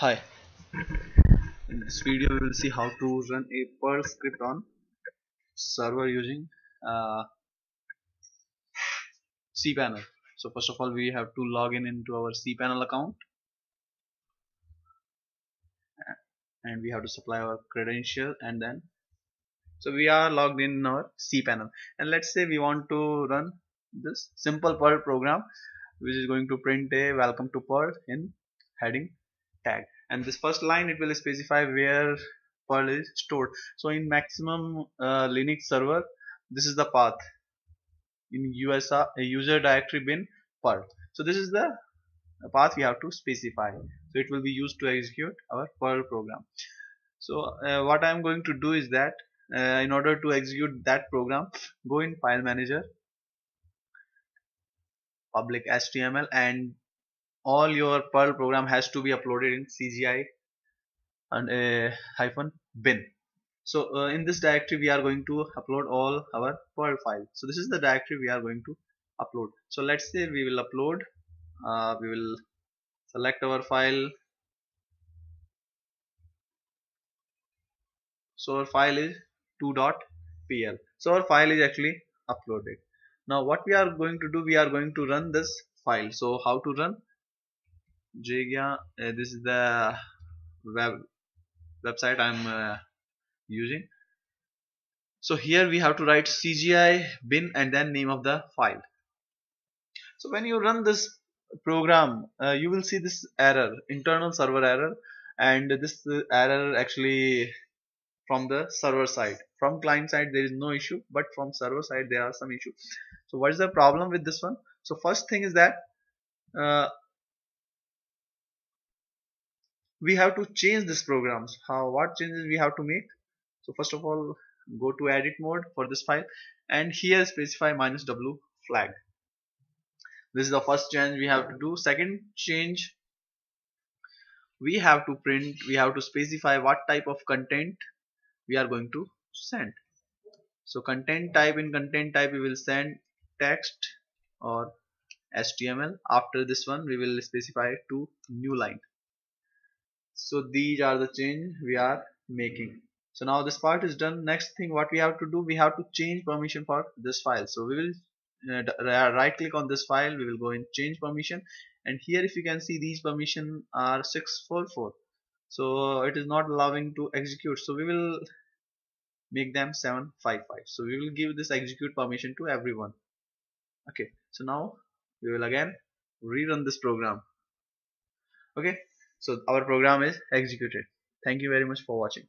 Hi, in this video we will see how to run a Perl script on server using uh, cPanel. So first of all we have to log in into our cPanel account. And we have to supply our credential and then so we are logged in, our cPanel. And let's say we want to run this simple Perl program which is going to print a welcome to Perl in heading tag. And this first line it will specify where Perl is stored. So in maximum uh, Linux server this is the path. In USA a user directory bin Perl. So this is the path we have to specify. So it will be used to execute our Perl program. So uh, what I am going to do is that uh, in order to execute that program go in file manager public HTML and all your Perl program has to be uploaded in CGI and a hyphen bin. So uh, in this directory we are going to upload all our Perl files. So this is the directory we are going to upload. So let's say we will upload uh, we will select our file. So our file is 2.pl so our file is actually uploaded. Now what we are going to do we are going to run this file. So how to run Jagya uh, this is the web website I'm uh, using. So here we have to write CGI bin and then name of the file. So when you run this program uh, you will see this error internal server error and this uh, error actually from the server side. From client side there is no issue but from server side there are some issue. So what is the problem with this one? So first thing is that uh, we have to change this programs. How what changes we have to make? So first of all go to edit mode for this file. And here specify minus w flag. This is the first change we have to do. Second change we have to print we have to specify what type of content we are going to send. So content type in content type we will send text or HTML after this one we will specify to new line so these are the change we are making. So now this part is done. Next thing what we have to do we have to change permission for this file. So we will uh, right click on this file. We will go in change permission. And here if you can see these permission are 644 so it is not allowing to execute. So we will make them 755 so we will give this execute permission to everyone. Okay. So now we will again rerun this program. Okay so our program is executed. Thank you very much for watching